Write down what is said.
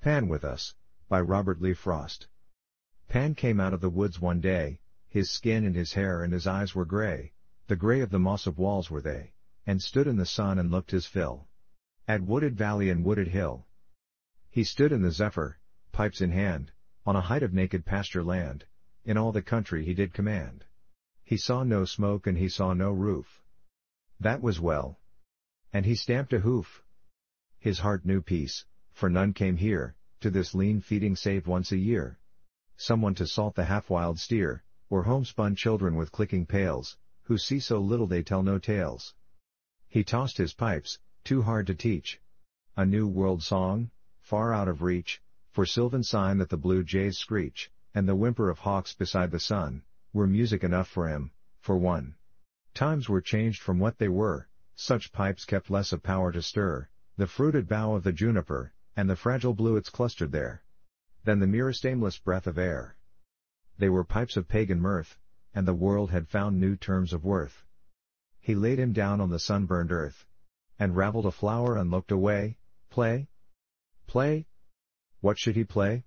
Pan with Us, by Robert Lee Frost. Pan came out of the woods one day, his skin and his hair and his eyes were grey, the grey of the moss of walls were they, and stood in the sun and looked his fill. At wooded valley and wooded hill. He stood in the zephyr, pipes in hand, on a height of naked pasture land, in all the country he did command. He saw no smoke and he saw no roof. That was well. And he stamped a hoof. His heart knew peace, for none came here, to this lean feeding save once a year. Someone to salt the half-wild steer, or homespun children with clicking pails, who see so little they tell no tales. He tossed his pipes, too hard to teach. A new world song, far out of reach, for sylvan sign that the blue jays screech, and the whimper of hawks beside the sun, were music enough for him, for one. Times were changed from what they were, such pipes kept less of power to stir, the fruited bough of the juniper, and the fragile bluets clustered there. Than the merest aimless breath of air. They were pipes of pagan mirth, and the world had found new terms of worth. He laid him down on the sunburned earth, and ravelled a flower and looked away, play? Play? What should he play?